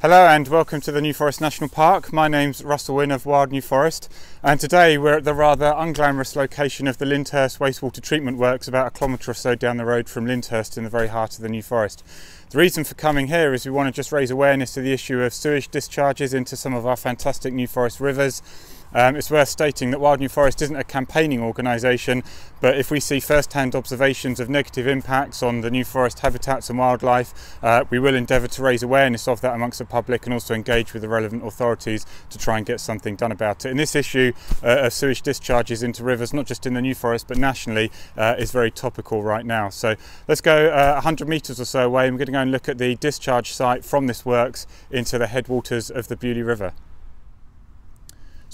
Hello and welcome to the New Forest National Park. My name's Russell Wynn of Wild New Forest and today we're at the rather unglamorous location of the Lyndhurst Wastewater Treatment Works about a kilometre or so down the road from Lyndhurst in the very heart of the New Forest. The reason for coming here is we want to just raise awareness to the issue of sewage discharges into some of our fantastic New Forest rivers Um, it's worth stating that Wild New Forest isn't a campaigning organisation, but if we see first-hand observations of negative impacts on the New Forest habitats and wildlife, uh, we will endeavour to raise awareness of that amongst the public and also engage with the relevant authorities to try and get something done about it. And this issue uh, of sewage discharges into rivers, not just in the New Forest but nationally, uh, is very topical right now. So let's go uh, 100 metres or so away. We're going to go and look at the discharge site from this works into the headwaters of the Beaulieu River.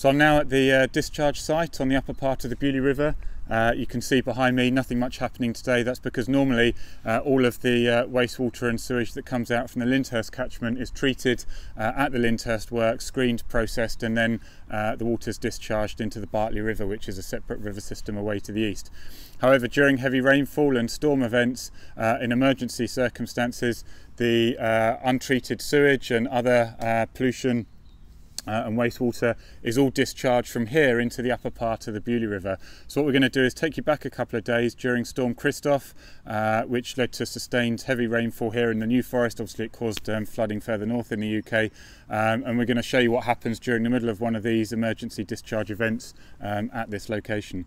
So I'm now at the uh, discharge site on the upper part of the Beaulieu River. Uh, you can see behind me nothing much happening today. That's because normally uh, all of the uh, wastewater and sewage that comes out from the Lyndhurst catchment is treated uh, at the Lyndhurst works, screened, processed, and then uh, the water is discharged into the Bartley River, which is a separate river system away to the east. However, during heavy rainfall and storm events, uh, in emergency circumstances, the untreated sewage and other pollution uh, and wastewater is all discharged from here into the upper part of the Beaulieu River. So what we're going to do is take you back a couple of days during Storm Christoph, uh, which led to sustained heavy rainfall here in the New Forest. Obviously it caused um, flooding further north in the UK um, and we're going to show you what happens during the middle of one of these emergency discharge events um, at this location.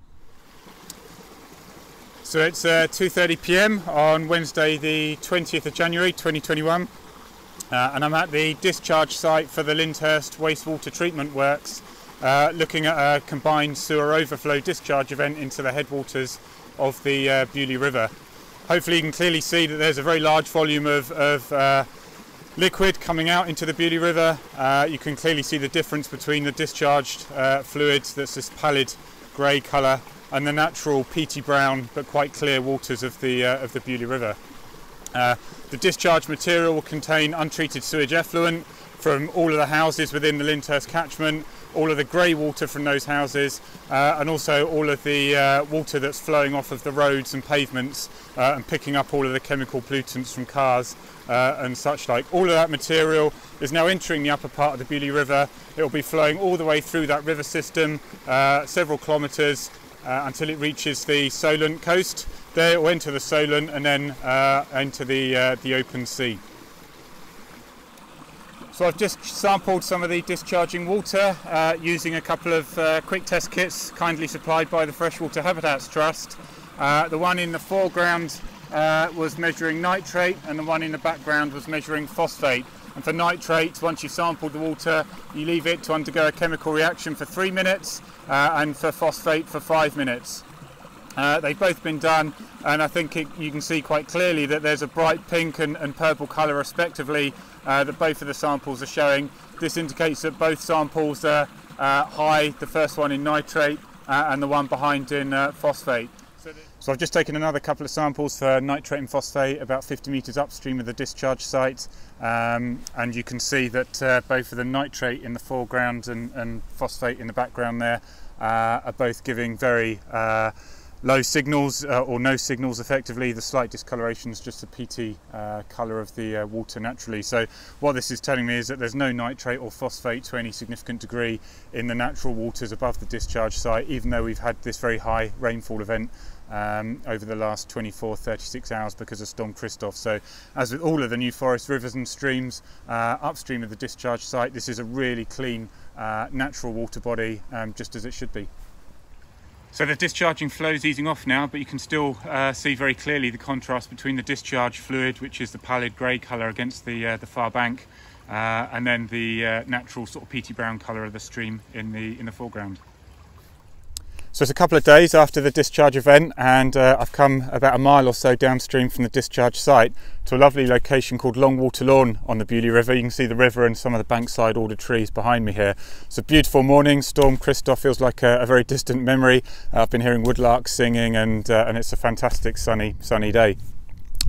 So it's uh, 2.30pm on Wednesday the 20th of January 2021 uh, and I'm at the discharge site for the Lyndhurst Wastewater Treatment Works uh, looking at a combined sewer overflow discharge event into the headwaters of the uh, Beaulieu River. Hopefully you can clearly see that there's a very large volume of, of uh, liquid coming out into the Beaulieu River. Uh, you can clearly see the difference between the discharged uh, fluids that's this pallid grey colour and the natural peaty brown but quite clear waters of the, of the Beaulieu River. Uh, the discharge material will contain untreated sewage effluent from all of the houses within the Lyndhurst catchment, all of the grey water from those houses, uh, and also all of the uh, water that's flowing off of the roads and pavements uh, and picking up all of the chemical pollutants from cars uh, and such like. All of that material is now entering the upper part of the Beaulieu River. It will be flowing all the way through that river system, several kilometres, uh, until it reaches the Solent coast. There it will enter the Solent and then uh, enter the, uh, the open sea. So I've just sampled some of the discharging water uh, using a couple of uh, quick test kits kindly supplied by the Freshwater Habitats Trust. Uh, the one in the foreground was measuring nitrate and the one in the background was measuring phosphate. And for nitrate, once you've sampled the water, you leave it to undergo a chemical reaction for three minutes, uh, and for phosphate for five minutes. Uh, they've both been done, and I think it, you can see quite clearly that there's a bright pink and, and purple colour respectively uh, that both of the samples are showing. This indicates that both samples are uh, high, the first one in nitrate uh, and the one behind in uh, phosphate. So I've just taken another couple of samples for nitrate and phosphate about 50 metres upstream of the discharge site. Um, and you can see that uh, both of the nitrate in the foreground and, and phosphate in the background there uh, are both giving very uh, low signals uh, or no signals effectively. The slight discoloration is just the peaty uh, colour of the uh, water naturally. So what this is telling me is that there's no nitrate or phosphate to any significant degree in the natural waters above the discharge site, even though we've had this very high rainfall event um, over the last 24, 36 hours because of Storm Christoph. So as with all of the New Forest rivers and streams uh, upstream of the discharge site, this is a really clean uh, natural water body, um, just as it should be. So the discharging flow is easing off now, but you can still uh, see very clearly the contrast between the discharge fluid, which is the pallid grey colour against the, uh, the far bank, uh, and then the uh, natural sort of peaty brown colour of the stream in the, in the foreground. So it's a couple of days after the discharge event and uh, I've come about a mile or so downstream from the discharge site to a lovely location called Longwater Lawn on the Beaulieu River. You can see the river and some of the bankside alder trees behind me here. It's a beautiful morning. Storm Christoph feels like a, a very distant memory. Uh, I've been hearing woodlarks singing and, uh, and it's a fantastic sunny, sunny day.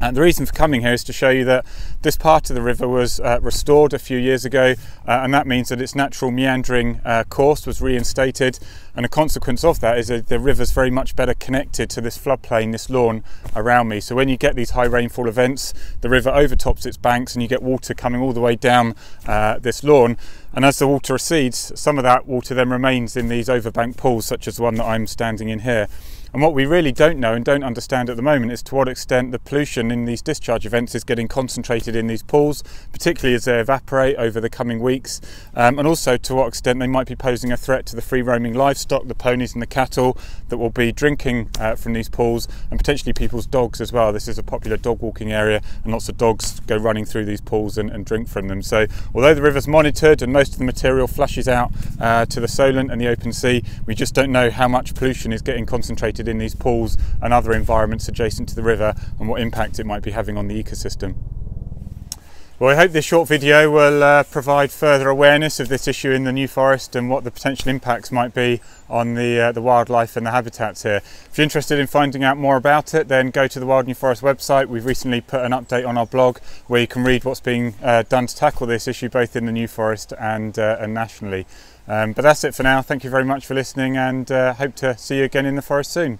And the reason for coming here is to show you that this part of the river was uh, restored a few years ago, uh, and that means that its natural meandering uh, course was reinstated. And a consequence of that is that the river's very much better connected to this floodplain, this lawn around me. So when you get these high rainfall events, the river overtops its banks and you get water coming all the way down uh, this lawn. And as the water recedes, some of that water then remains in these overbank pools, such as the one that I'm standing in here. And what we really don't know and don't understand at the moment is to what extent the pollution in these discharge events is getting concentrated in these pools, particularly as they evaporate over the coming weeks, um, and also to what extent they might be posing a threat to the free roaming livestock, the ponies and the cattle that will be drinking uh, from these pools, and potentially people's dogs as well. This is a popular dog walking area, and lots of dogs go running through these pools and, and drink from them. So, although the river's monitored and most of the material flushes out uh, to the Solent and the open sea, we just don't know how much pollution is getting concentrated in these pools and other environments adjacent to the river and what impact it might be having on the ecosystem. Well, I hope this short video will uh, provide further awareness of this issue in the New Forest and what the potential impacts might be on the, uh, the wildlife and the habitats here. If you're interested in finding out more about it, then go to the Wild New Forest website. We've recently put an update on our blog where you can read what's being uh, done to tackle this issue both in the New Forest and, uh, and nationally. Um, but that's it for now. Thank you very much for listening and uh, hope to see you again in the forest soon.